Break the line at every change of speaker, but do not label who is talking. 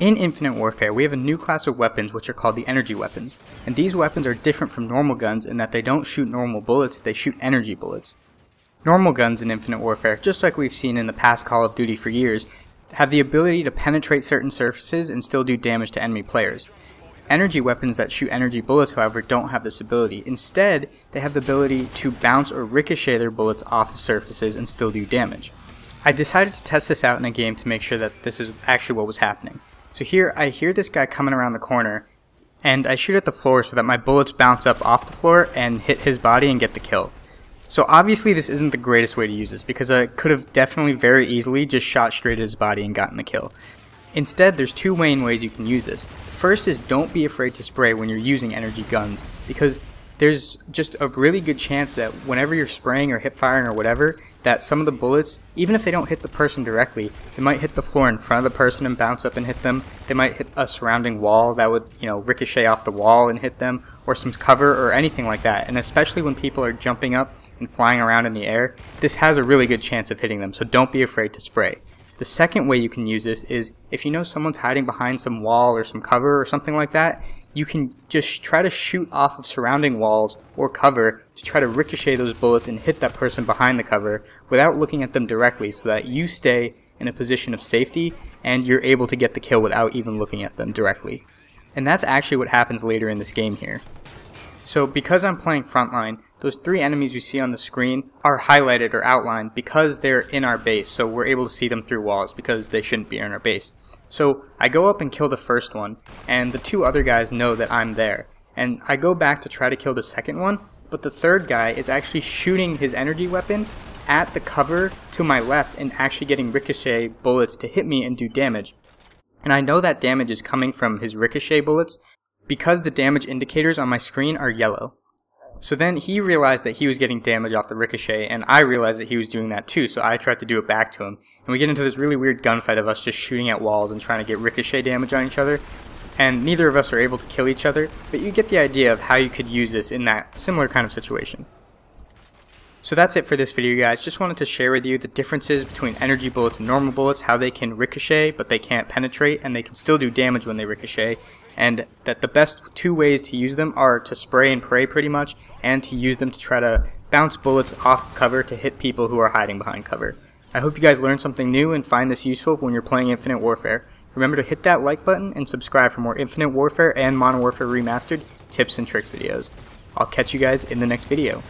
In Infinite Warfare, we have a new class of weapons which are called the energy weapons, and these weapons are different from normal guns in that they don't shoot normal bullets, they shoot energy bullets. Normal guns in Infinite Warfare, just like we've seen in the past Call of Duty for years, have the ability to penetrate certain surfaces and still do damage to enemy players. Energy weapons that shoot energy bullets, however, don't have this ability. Instead, they have the ability to bounce or ricochet their bullets off of surfaces and still do damage. I decided to test this out in a game to make sure that this is actually what was happening. So here I hear this guy coming around the corner and I shoot at the floor so that my bullets bounce up off the floor and hit his body and get the kill. So obviously this isn't the greatest way to use this because I could have definitely very easily just shot straight at his body and gotten the kill. Instead, there's two main ways you can use this. The first is don't be afraid to spray when you're using energy guns because there's just a really good chance that whenever you're spraying or hip firing or whatever, that some of the bullets, even if they don't hit the person directly, they might hit the floor in front of the person and bounce up and hit them. They might hit a surrounding wall that would, you know, ricochet off the wall and hit them, or some cover or anything like that. And especially when people are jumping up and flying around in the air, this has a really good chance of hitting them, so don't be afraid to spray. The second way you can use this is if you know someone's hiding behind some wall or some cover or something like that, you can just try to shoot off of surrounding walls or cover to try to ricochet those bullets and hit that person behind the cover without looking at them directly so that you stay in a position of safety and you're able to get the kill without even looking at them directly. And that's actually what happens later in this game here. So because I'm playing frontline, those three enemies you see on the screen are highlighted or outlined because they're in our base, so we're able to see them through walls because they shouldn't be in our base. So I go up and kill the first one, and the two other guys know that I'm there. And I go back to try to kill the second one, but the third guy is actually shooting his energy weapon at the cover to my left and actually getting ricochet bullets to hit me and do damage. And I know that damage is coming from his ricochet bullets because the damage indicators on my screen are yellow. So then he realized that he was getting damage off the ricochet, and I realized that he was doing that too, so I tried to do it back to him. And we get into this really weird gunfight of us just shooting at walls and trying to get ricochet damage on each other. And neither of us are able to kill each other, but you get the idea of how you could use this in that similar kind of situation. So that's it for this video guys, just wanted to share with you the differences between energy bullets and normal bullets, how they can ricochet but they can't penetrate and they can still do damage when they ricochet, and that the best two ways to use them are to spray and pray pretty much, and to use them to try to bounce bullets off cover to hit people who are hiding behind cover. I hope you guys learned something new and find this useful when you're playing Infinite Warfare. Remember to hit that like button and subscribe for more Infinite Warfare and Modern Warfare Remastered tips and tricks videos. I'll catch you guys in the next video.